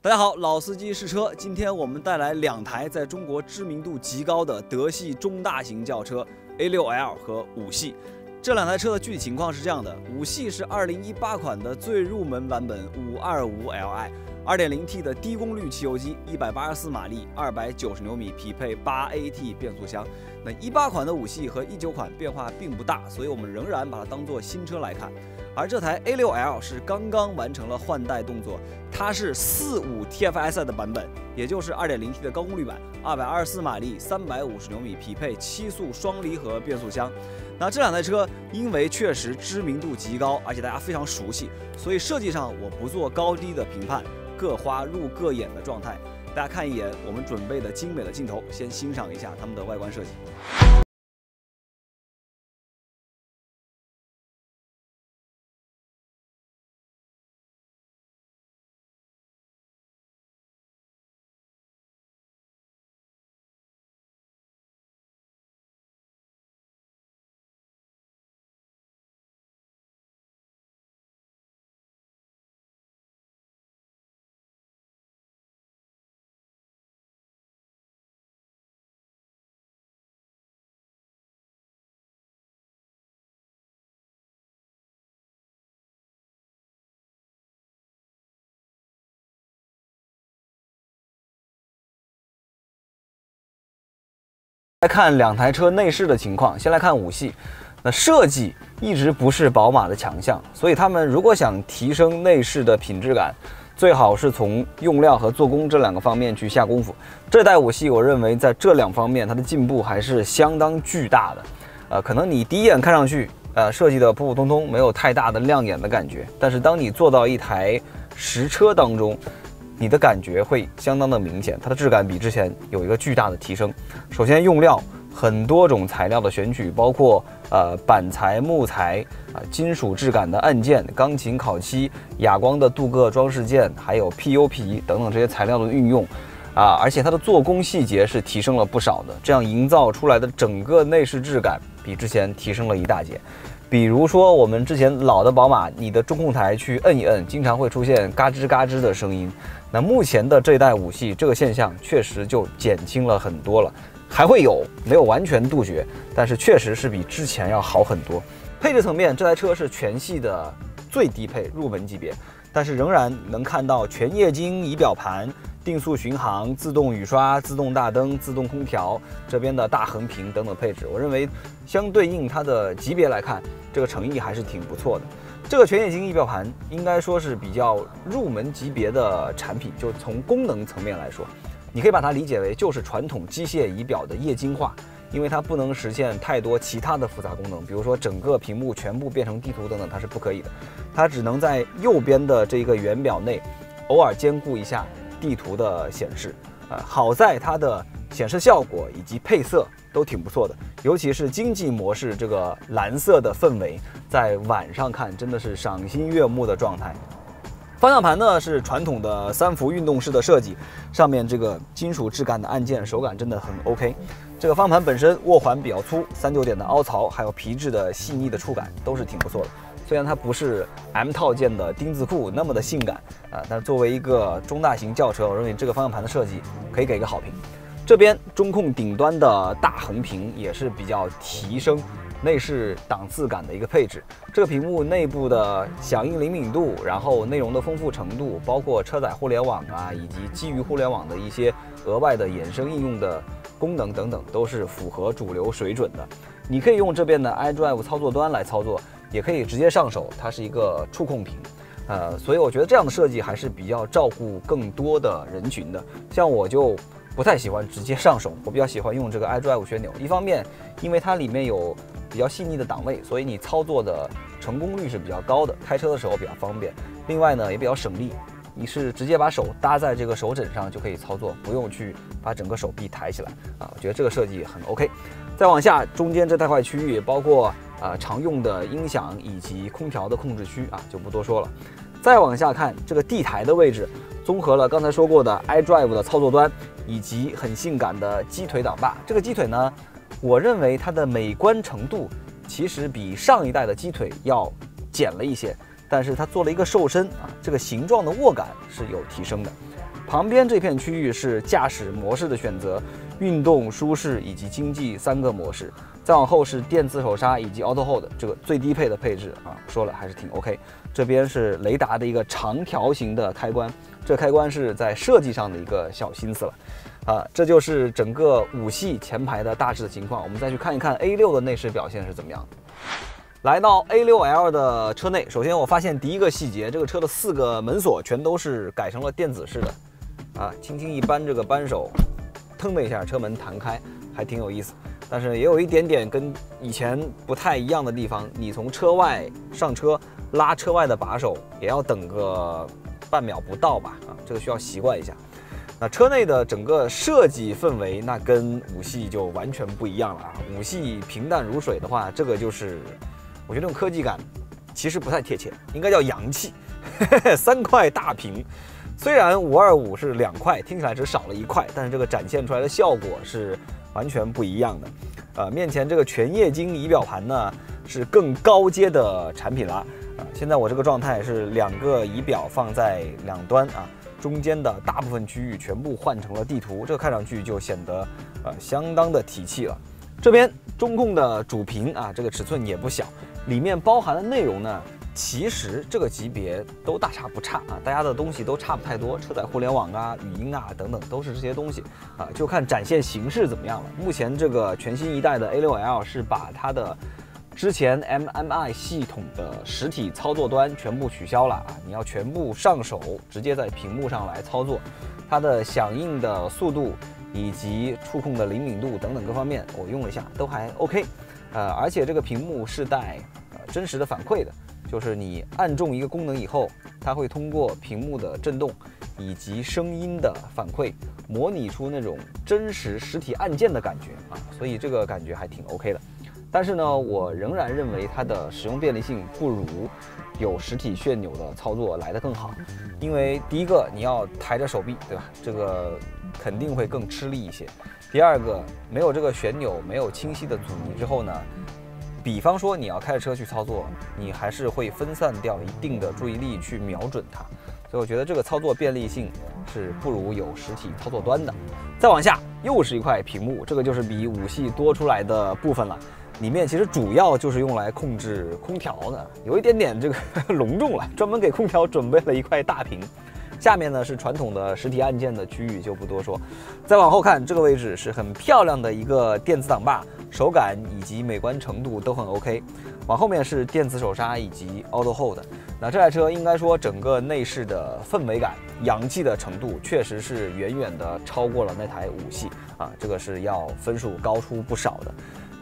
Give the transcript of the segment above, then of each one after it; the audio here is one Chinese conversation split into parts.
大家好，老司机试车，今天我们带来两台在中国知名度极高的德系中大型轿车 A6L 和五系。这两台车的具体情况是这样的：五系是2018款的最入门版本 525Li，2.0T 的低功率汽油机，184马力，290牛米，匹配 8AT 变速箱。那18款的五系和19款变化并不大，所以我们仍然把它当做新车来看。而这台 A6L 是刚刚完成了换代动作，它是45 TFSI 的版本，也就是 2.0T 的高功率版，224马力，350牛米，匹配七速双离合变速箱。那这两台车因为确实知名度极高，而且大家非常熟悉，所以设计上我不做高低的评判，各花入各眼的状态。大家看一眼我们准备的精美的镜头，先欣赏一下它们的外观设计。来看两台车内饰的情况，先来看五系，那设计一直不是宝马的强项，所以他们如果想提升内饰的品质感，最好是从用料和做工这两个方面去下功夫。这代五系，我认为在这两方面它的进步还是相当巨大的。呃，可能你第一眼看上去，呃，设计的普普通通，没有太大的亮眼的感觉，但是当你坐到一台实车当中，你的感觉会相当的明显，它的质感比之前有一个巨大的提升。首先用料很多种材料的选取，包括呃板材、木材啊、金属质感的按键、钢琴烤漆、哑光的镀铬装饰件，还有 PU 皮等等这些材料的运用啊，而且它的做工细节是提升了不少的，这样营造出来的整个内饰质感比之前提升了一大截。比如说，我们之前老的宝马，你的中控台去摁一摁，经常会出现嘎吱嘎吱的声音。那目前的这一代五系，这个现象确实就减轻了很多了。还会有，没有完全杜绝，但是确实是比之前要好很多。配置层面，这台车是全系的最低配入门级别，但是仍然能看到全液晶仪表盘。定速巡航、自动雨刷、自动大灯、自动空调，这边的大横屏等等配置，我认为相对应它的级别来看，这个诚意还是挺不错的。这个全液晶仪表盘应该说是比较入门级别的产品，就从功能层面来说，你可以把它理解为就是传统机械仪表的液晶化，因为它不能实现太多其他的复杂功能，比如说整个屏幕全部变成地图等等，它是不可以的，它只能在右边的这个圆表内偶尔兼顾一下。地图的显示，呃，好在它的 显示效果以及配色都挺不错的，尤其是经济模式这个蓝色的氛围，在晚上看真的是赏心悦目的状态。方向盘呢是传统的三幅运动式的设计，上面这个金属质感的按键手感真的很 OK。这个方向盘本身握环比较粗，三九点的凹槽，还有皮质的细腻的触感都是挺不错的。虽然它不是 M 套件的丁字裤那么的性感啊，但作为一个中大型轿车，我认为这个方向盘的设计可以给个好评。这边中控顶端的大横屏也是比较提升内饰档次感的一个配置。这个屏幕内部的响应灵敏度，然后内容的丰富程度，包括车载互联网啊，以及基于互联网的一些额外的衍生应用的功能等等，都是符合主流水准的。你可以用这边的 iDrive 操作端来操作。也可以直接上手，它是一个触控屏，呃，所以我觉得这样的设计还是比较照顾更多的人群的。像我就不太喜欢直接上手，我比较喜欢用这个 iDrive 旋钮。一方面，因为它里面有比较细腻的档位，所以你操作的成功率是比较高的，开车的时候比较方便。另外呢，也比较省力，你是直接把手搭在这个手枕上就可以操作，不用去把整个手臂抬起来啊。我觉得这个设计很 OK。再往下，中间这大块区域包括。啊，常用的音响以及空调的控制区啊，就不多说了。再往下看，这个地台的位置，综合了刚才说过的 iDrive 的操作端，以及很性感的鸡腿挡把。这个鸡腿呢，我认为它的美观程度其实比上一代的鸡腿要减了一些，但是它做了一个瘦身啊，这个形状的握感是有提升的。旁边这片区域是驾驶模式的选择，运动、舒适以及经济三个模式。再往后是电子手刹以及 Auto Hold 这个最低配的配置啊，说了还是挺 OK。这边是雷达的一个长条形的开关，这开关是在设计上的一个小心思了啊。这就是整个五系前排的大致的情况。我们再去看一看 A6 的内饰表现是怎么样的。来到 A6L 的车内，首先我发现第一个细节，这个车的四个门锁全都是改成了电子式的啊，轻轻一扳这个扳手，腾的一下车门弹开，还挺有意思。但是也有一点点跟以前不太一样的地方，你从车外上车拉车外的把手也要等个半秒不到吧？啊，这个需要习惯一下。那车内的整个设计氛围，那跟五系就完全不一样了啊！五系平淡如水的话，这个就是我觉得这种科技感其实不太贴切，应该叫洋气。三块大屏，虽然五二五是两块，听起来只少了一块，但是这个展现出来的效果是。完全不一样的，呃，面前这个全液晶仪表盘呢是更高阶的产品了啊。现在我这个状态是两个仪表放在两端啊，中间的大部分区域全部换成了地图，这个看上去就显得呃相当的提气了。这边中控的主屏啊，这个尺寸也不小，里面包含的内容呢。其实这个级别都大差不差啊，大家的东西都差不太多，车载互联网啊、语音啊等等都是这些东西啊，就看展现形式怎么样了。目前这个全新一代的 A6L 是把它的之前 MMI 系统的实体操作端全部取消了啊，你要全部上手直接在屏幕上来操作，它的响应的速度以及触控的灵敏度等等各方面，我用了一下都还 OK，呃，而且这个屏幕是带呃真实的反馈的。就是你按中一个功能以后，它会通过屏幕的震动以及声音的反馈，模拟出那种真实实体按键的感觉啊，所以这个感觉还挺 OK 的。但是呢，我仍然认为它的使用便利性不如有实体旋钮的操作来得更好，因为第一个你要抬着手臂，对吧？这个肯定会更吃力一些。第二个，没有这个旋钮，没有清晰的阻尼之后呢？比方说你要开着车去操作，你还是会分散掉一定的注意力去瞄准它，所以我觉得这个操作便利性是不如有实体操作端的。再往下又是一块屏幕，这个就是比五系多出来的部分了，里面其实主要就是用来控制空调的，有一点点这个 隆重了，专门给空调准备了一块大屏。下面呢是传统的实体按键的区域，就不多说。再往后看，这个位置是很漂亮的一个电子挡把，手感以及美观程度都很 OK。往后面是电子手刹以及 Auto Hold。那这台车应该说整个内饰的氛围感、洋气的程度，确实是远远的超过了那台五系啊，这个是要分数高出不少的。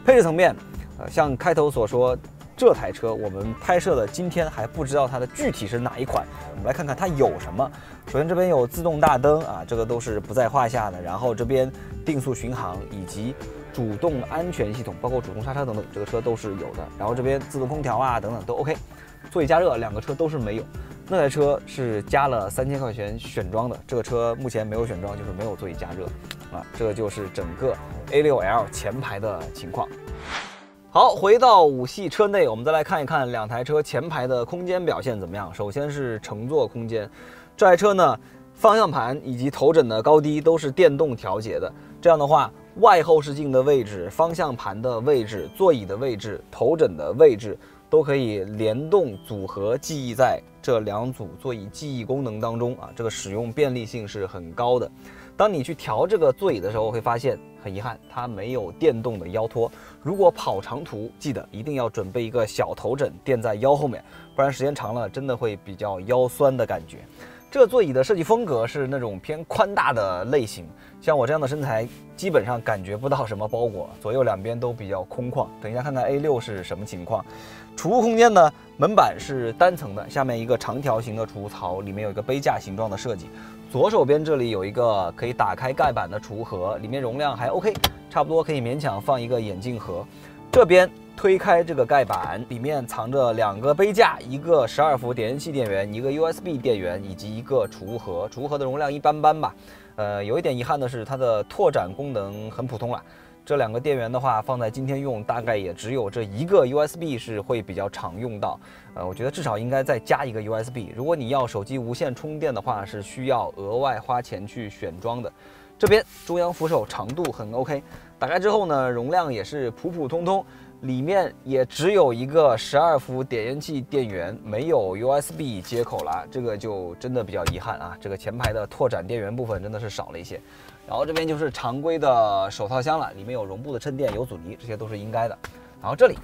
配置层面，呃，像开头所说。这台车我们拍摄的今天还不知道它的具体是哪一款，我们来看看它有什么。首先这边有自动大灯啊，这个都是不在话下的。然后这边定速巡航以及主动安全系统，包括主动刹车等等，这个车都是有的。然后这边自动空调啊等等都 OK。座椅加热两个车都是没有，那台车是加了三千块钱选装的，这个车目前没有选装，就是没有座椅加热啊。这个就是整个 A6L 前排的情况。好，回到五系车内，我们再来看一看两台车前排的空间表现怎么样。首先是乘坐空间，这台车呢，方向盘以及头枕的高低都是电动调节的。这样的话，外后视镜的位置、方向盘的位置、座椅的位置、头枕的位置都可以联动组合记忆在这两组座椅记忆功能当中啊，这个使用便利性是很高的。当你去调这个座椅的时候，会发现很遗憾，它没有电动的腰托。如果跑长途，记得一定要准备一个小头枕垫在腰后面，不然时间长了真的会比较腰酸的感觉。这个座椅的设计风格是那种偏宽大的类型，像我这样的身材，基本上感觉不到什么包裹，左右两边都比较空旷。等一下看看 A6 是什么情况。储物空间呢？门板是单层的，下面一个长条形的储物槽，里面有一个杯架形状的设计。左手边这里有一个可以打开盖板的储物盒，里面容量还 OK，差不多可以勉强放一个眼镜盒。这边推开这个盖板，里面藏着两个杯架，一个十二伏点烟器电源，一个 USB 电源，以及一个储物盒。储物盒的容量一般般吧。呃，有一点遗憾的是，它的拓展功能很普通了。这两个电源的话，放在今天用，大概也只有这一个 USB 是会比较常用到。呃，我觉得至少应该再加一个 USB。如果你要手机无线充电的话，是需要额外花钱去选装的。这边中央扶手长度很 OK，打开之后呢，容量也是普普通通，里面也只有一个十二伏点烟器电源，没有 USB 接口了，这个就真的比较遗憾啊。这个前排的拓展电源部分真的是少了一些。然后这边就是常规的手套箱了，里面有绒布的衬垫，有阻尼，这些都是应该的。然后这里，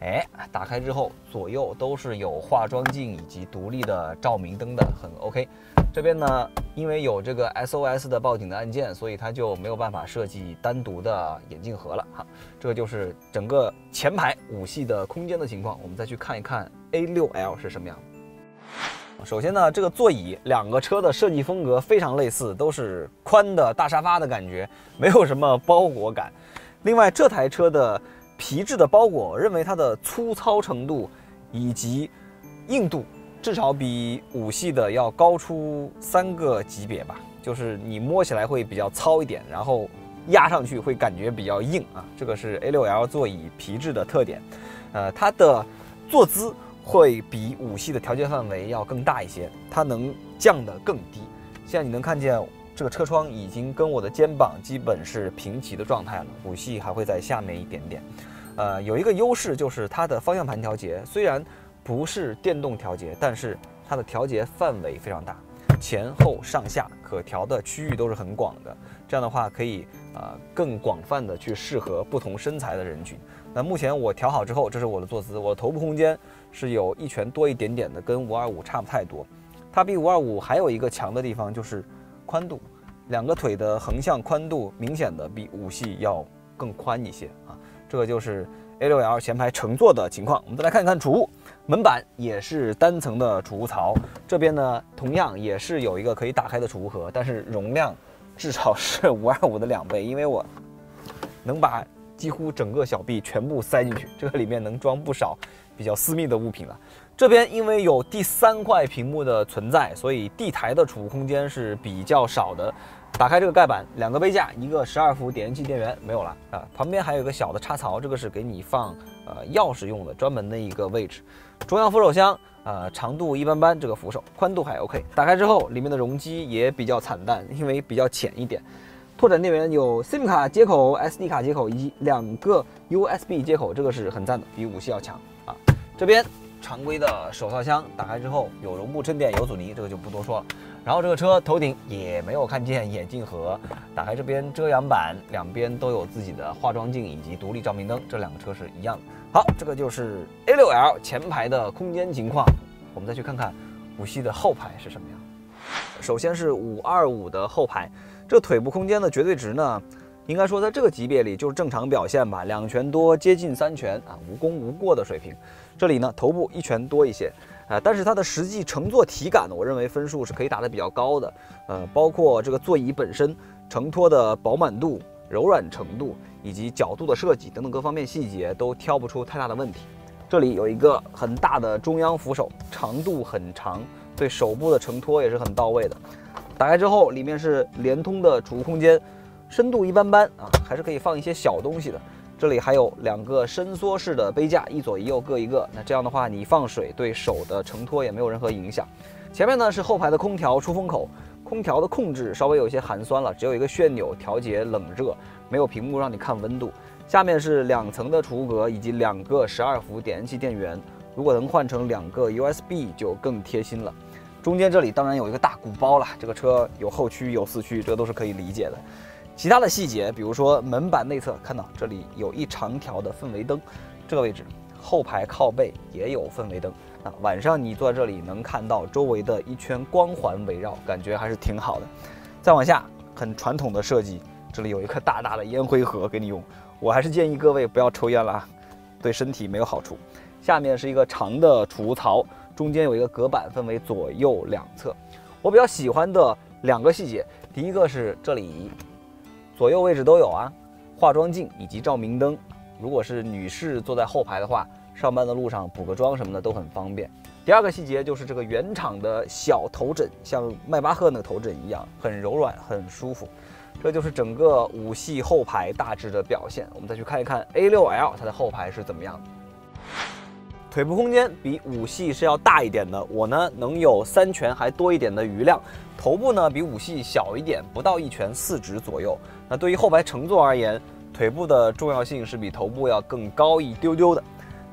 哎，打开之后左右都是有化妆镜以及独立的照明灯的，很 OK。这边呢，因为有这个 SOS 的报警的按键，所以它就没有办法设计单独的眼镜盒了哈。这就是整个前排五系的空间的情况。我们再去看一看 A6L 是什么样。首先呢，这个座椅两个车的设计风格非常类似，都是宽的大沙发的感觉，没有什么包裹感。另外，这台车的皮质的包裹，我认为它的粗糙程度以及硬度，至少比五系的要高出三个级别吧。就是你摸起来会比较糙一点，然后压上去会感觉比较硬啊。这个是 A6L 座椅皮质的特点。呃，它的坐姿。会比五系的调节范围要更大一些，它能降得更低。现在你能看见这个车窗已经跟我的肩膀基本是平齐的状态了，五系还会在下面一点点。呃，有一个优势就是它的方向盘调节虽然不是电动调节，但是它的调节范围非常大，前后上下可调的区域都是很广的。这样的话可以呃更广泛的去适合不同身材的人群。那目前我调好之后，这是我的坐姿，我的头部空间是有一拳多一点点的，跟五二五差不太多。它比五二五还有一个强的地方就是宽度，两个腿的横向宽度明显的比五系要更宽一些啊。这个就是 A6L 前排乘坐的情况。我们再来看一看储物，门板也是单层的储物槽，这边呢同样也是有一个可以打开的储物盒，但是容量至少是五二五的两倍，因为我能把。几乎整个小臂全部塞进去，这个里面能装不少比较私密的物品了。这边因为有第三块屏幕的存在，所以地台的储物空间是比较少的。打开这个盖板，两个杯架，一个十二伏点烟器电源没有了啊，旁边还有一个小的插槽，这个是给你放呃钥匙用的专门的一个位置。中央扶手箱呃长度一般般，这个扶手宽度还 OK。打开之后，里面的容积也比较惨淡，因为比较浅一点。拓展电源有 SIM 卡接口、SD 卡接口以及两个 USB 接口，这个是很赞的，比五系要强啊。这边常规的手套箱打开之后有绒布衬垫、有阻尼，这个就不多说了。然后这个车头顶也没有看见眼镜盒，打开这边遮阳板，两边都有自己的化妆镜以及独立照明灯，这两个车是一样的。好，这个就是 A6L 前排的空间情况。我们再去看看五系的后排是什么样。首先是五二五的后排。这腿部空间的绝对值呢，应该说在这个级别里就是正常表现吧，两拳多接近三拳啊，无功无过的水平。这里呢，头部一拳多一些啊，但是它的实际乘坐体感呢，我认为分数是可以打得比较高的。呃，包括这个座椅本身承托的饱满度、柔软程度以及角度的设计等等各方面细节都挑不出太大的问题。这里有一个很大的中央扶手，长度很长，对手部的承托也是很到位的。打开之后，里面是联通的储物空间，深度一般般啊，还是可以放一些小东西的。这里还有两个伸缩式的杯架，一左一右各一个。那这样的话，你放水对手的承托也没有任何影响。前面呢是后排的空调出风口，空调的控制稍微有些寒酸了，只有一个旋钮调节冷热，没有屏幕让你看温度。下面是两层的储物格以及两个十二伏点烟器电源，如果能换成两个 USB 就更贴心了。中间这里当然有一个大鼓包了，这个车有后驱有四驱，这都是可以理解的。其他的细节，比如说门板内侧，看到这里有一长条的氛围灯，这个位置后排靠背也有氛围灯。啊，晚上你坐在这里能看到周围的一圈光环围绕，感觉还是挺好的。再往下，很传统的设计，这里有一个大大的烟灰盒给你用，我还是建议各位不要抽烟了啊，对身体没有好处。下面是一个长的储物槽。中间有一个隔板，分为左右两侧。我比较喜欢的两个细节，第一个是这里左右位置都有啊，化妆镜以及照明灯如果是女士坐在后排的话，上班的路上补个妆什么的都很方便。第二个细节就是这个原厂的小头枕，像迈巴赫那个头枕一样，很柔软，很舒服。这就是整个五系后排大致的表现。我们再去看一看 A6L 它的后排是怎么样的。腿部空间比五系是要大一点的，我呢能有三拳还多一点的余量。头部呢比五系小一点，不到一拳四指左右。那对于后排乘坐而言，腿部的重要性是比头部要更高一丢丢的。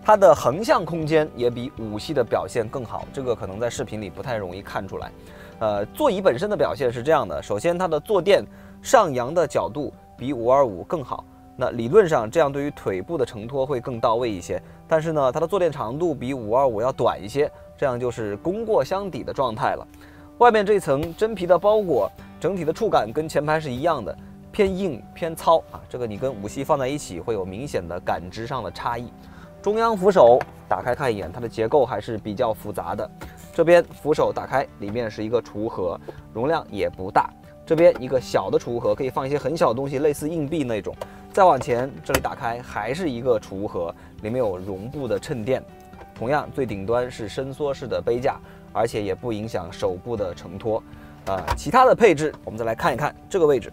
它的横向空间也比五系的表现更好，这个可能在视频里不太容易看出来。呃，座椅本身的表现是这样的：首先，它的坐垫上扬的角度比五二五更好。那理论上这样对于腿部的承托会更到位一些。但是呢，它的坐垫长度比五二五要短一些，这样就是功过相抵的状态了。外面这层真皮的包裹，整体的触感跟前排是一样的，偏硬偏糙啊。这个你跟五系放在一起会有明显的感知上的差异。中央扶手打开看一眼，它的结构还是比较复杂的。这边扶手打开，里面是一个储物盒，容量也不大。这边一个小的储物盒，可以放一些很小的东西，类似硬币那种。再往前，这里打开还是一个储物盒，里面有绒布的衬垫。同样，最顶端是伸缩式的杯架，而且也不影响手部的承托。啊，其他的配置我们再来看一看。这个位置，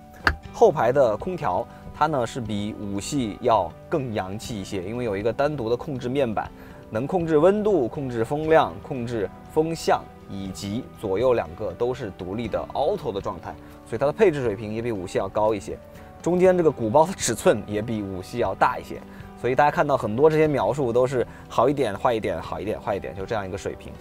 后排的空调，它呢是比五系要更洋气一些，因为有一个单独的控制面板。能控制温度、控制风量、控制风向，以及左右两个都是独立的 auto 的状态，所以它的配置水平也比五系要高一些。中间这个鼓包的尺寸也比五系要大一些，所以大家看到很多这些描述都是好一点、坏一点、好一点、坏一点，就这样一个水平。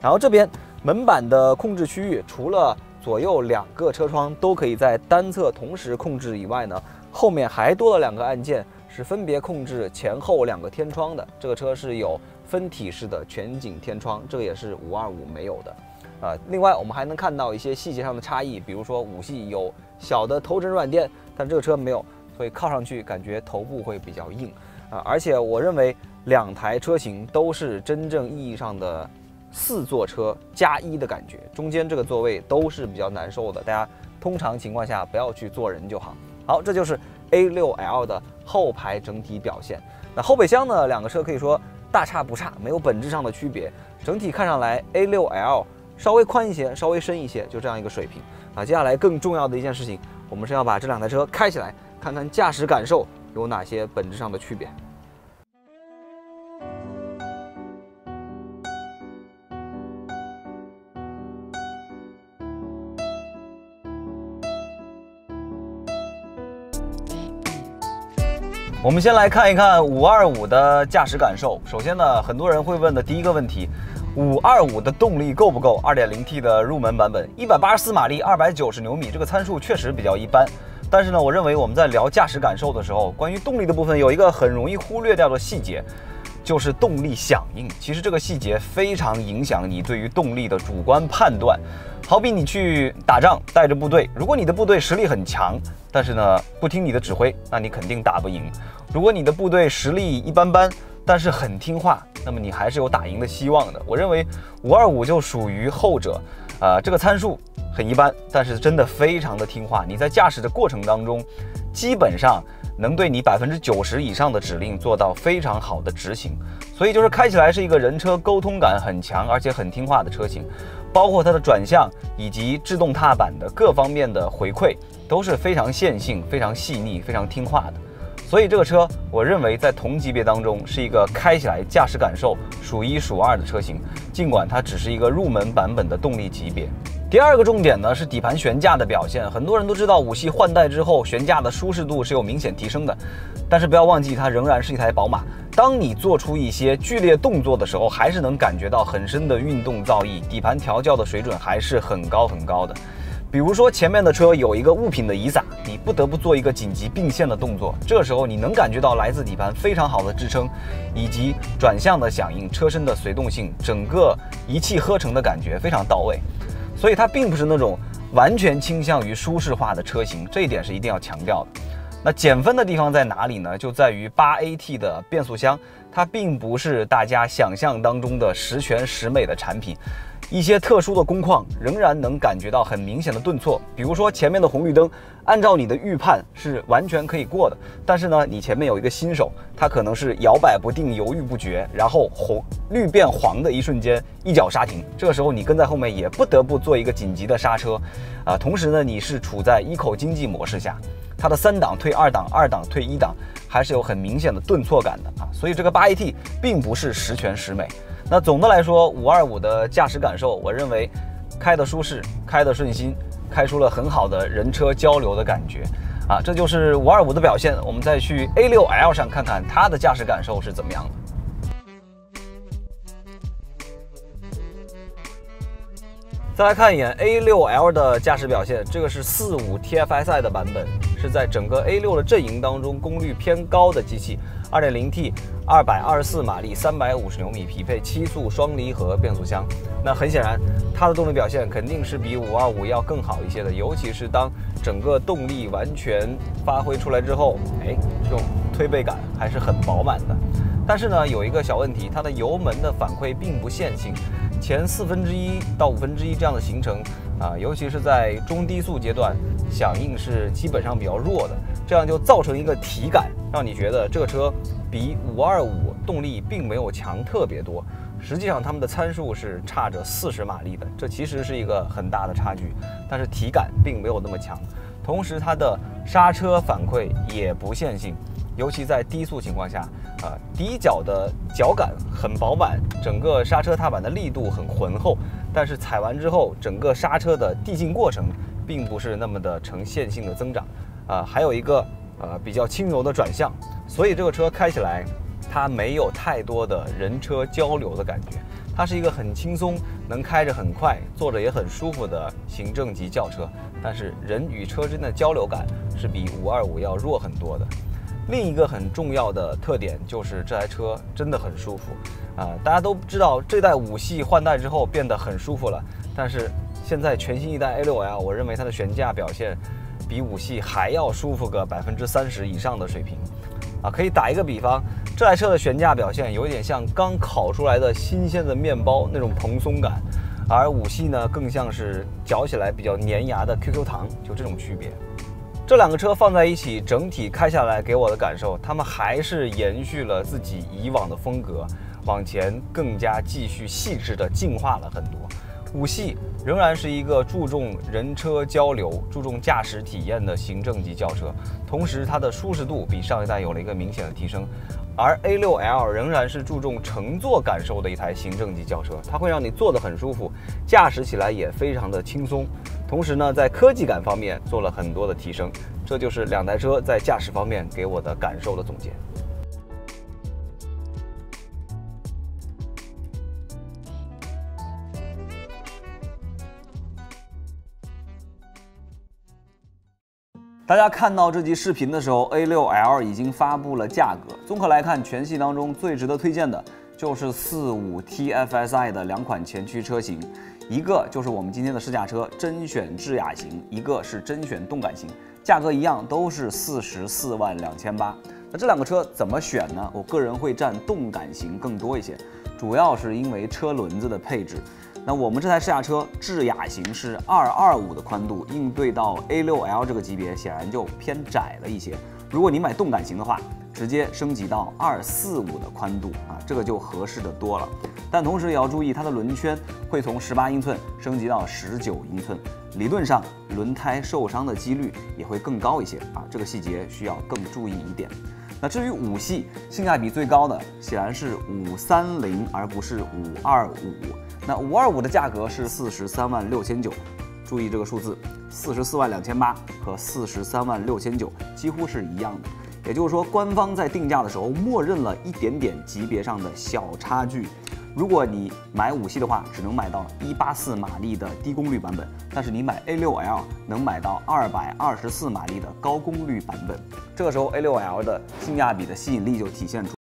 然后这边门板的控制区域，除了左右两个车窗都可以在单侧同时控制以外呢，后面还多了两个按键，是分别控制前后两个天窗的。这个车是有。分体式的全景天窗，这个也是五二五没有的，啊，另外我们还能看到一些细节上的差异，比如说五系有小的头枕软垫，但这个车没有，所以靠上去感觉头部会比较硬，啊，而且我认为两台车型都是真正意义上的四座车加一的感觉，中间这个座位都是比较难受的，大家通常情况下不要去坐人就好。好，这就是 A6L 的后排整体表现。那后备箱呢，两个车可以说。大差不差，没有本质上的区别。整体看上来，A6L 稍微宽一些，稍微深一些，就这样一个水平啊。接下来更重要的一件事情，我们是要把这两台车开起来，看看驾驶感受有哪些本质上的区别。我们先来看一看五二五的驾驶感受。首先呢，很多人会问的第一个问题，五二五的动力够不够？二点零 T 的入门版本，一百八十四马力，二百九十牛米，这个参数确实比较一般。但是呢，我认为我们在聊驾驶感受的时候，关于动力的部分有一个很容易忽略掉的细节，就是动力响应。其实这个细节非常影响你对于动力的主观判断。好比你去打仗，带着部队，如果你的部队实力很强，但是呢不听你的指挥，那你肯定打不赢。如果你的部队实力一般般，但是很听话，那么你还是有打赢的希望的。我认为五二五就属于后者，啊，这个参数很一般，但是真的非常的听话。你在驾驶的过程当中，基本上能对你百分之九十以上的指令做到非常好的执行，所以就是开起来是一个人车沟通感很强，而且很听话的车型。包括它的转向以及制动踏板的各方面的回馈都是非常线性、非常细腻、非常听话的，所以这个车我认为在同级别当中是一个开起来驾驶感受数一数二的车型，尽管它只是一个入门版本的动力级别。第二个重点呢是底盘悬架的表现，很多人都知道五系换代之后悬架的舒适度是有明显提升的，但是不要忘记它仍然是一台宝马。当你做出一些剧烈动作的时候，还是能感觉到很深的运动造诣，底盘调教的水准还是很高很高的。比如说前面的车有一个物品的移洒，你不得不做一个紧急并线的动作，这时候你能感觉到来自底盘非常好的支撑，以及转向的响应、车身的随动性，整个一气呵成的感觉非常到位。所以它并不是那种完全倾向于舒适化的车型，这一点是一定要强调的。那减分的地方在哪里呢？就在于八 AT 的变速箱，它并不是大家想象当中的十全十美的产品。一些特殊的工况仍然能感觉到很明显的顿挫，比如说前面的红绿灯，按照你的预判是完全可以过的，但是呢，你前面有一个新手，他可能是摇摆不定、犹豫不决，然后红绿变黄的一瞬间一脚刹停，这个时候你跟在后面也不得不做一个紧急的刹车，啊，同时呢，你是处在一口经济模式下，它的三档退二档，二档退一档，还是有很明显的顿挫感的啊，所以这个八 AT 并不是十全十美。那总的来说，五二五的驾驶感受，我认为开得舒适，开得顺心，开出了很好的人车交流的感觉，啊，这就是五二五的表现。我们再去 A 六 L 上看看它的驾驶感受是怎么样的。再来看一眼 A 六 L 的驾驶表现，这个是四五 TFSI 的版本，是在整个 A 六的阵营当中功率偏高的机器，2.0T，二百二十四马力，三百五十牛米，匹配七速双离合变速箱。那很显然，它的动力表现肯定是比五二五要更好一些的，尤其是当整个动力完全发挥出来之后，哎，这种推背感还是很饱满的。但是呢，有一个小问题，它的油门的反馈并不线性。前四分之一到五分之一这样的行程啊，尤其是在中低速阶段，响应是基本上比较弱的，这样就造成一个体感，让你觉得这个车比五二五动力并没有强特别多。实际上，它们的参数是差着四十马力的，这其实是一个很大的差距，但是体感并没有那么强。同时，它的刹车反馈也不线性。尤其在低速情况下，啊，底脚的脚感很饱满，整个刹车踏板的力度很浑厚，但是踩完之后，整个刹车的递进过程并不是那么的呈线性的增长，啊，还有一个呃比较轻柔的转向，所以这个车开起来它没有太多的人车交流的感觉，它是一个很轻松，能开着很快，坐着也很舒服的行政级轿车，但是人与车之间的交流感是比五二五要弱很多的。另一个很重要的特点就是这台车真的很舒服啊！大家都知道这代五系换代之后变得很舒服了，但是现在全新一代 A6L，我认为它的悬架表现比五系还要舒服个百分之三十以上的水平啊！可以打一个比方，这台车的悬架表现有点像刚烤出来的新鲜的面包那种蓬松感，而五系呢更像是嚼起来比较粘牙的 QQ 糖，就这种区别。这两个车放在一起，整体开下来给我的感受，他们还是延续了自己以往的风格，往前更加继续细致的进化了很多。五系仍然是一个注重人车交流、注重驾驶体验的行政级轿车，同时它的舒适度比上一代有了一个明显的提升。而 A6L 仍然是注重乘坐感受的一台行政级轿车，它会让你坐得很舒服，驾驶起来也非常的轻松。同时呢，在科技感方面做了很多的提升，这就是两台车在驾驶方面给我的感受的总结。大家看到这集视频的时候，A6L 已经发布了价格。综合来看，全系当中最值得推荐的就是四五 TFSI 的两款前驱车型。一个就是我们今天的试驾车甄选智雅型，一个是甄选动感型，价格一样，都是四十四万两千八。那这两个车怎么选呢？我个人会占动感型更多一些，主要是因为车轮子的配置。那我们这台试驾车智雅型是二二五的宽度，应对到 A6L 这个级别，显然就偏窄了一些。如果你买动感型的话，直接升级到二四五的宽度啊，这个就合适的多了。但同时也要注意，它的轮圈会从十八英寸升级到十九英寸，理论上轮胎受伤的几率也会更高一些啊，这个细节需要更注意一点。那至于五系，性价比最高的显然是五三零，而不是五二五。那五二五的价格是四十三万六千九，注意这个数字，四十四万两千八和四十三万六千九几乎是一样的。也就是说，官方在定价的时候默认了一点点级别上的小差距。如果你买五系的话，只能买到一八四马力的低功率版本；但是你买 A6L 能买到二百二十四马力的高功率版本。这个时候 A6L 的性价比的吸引力就体现出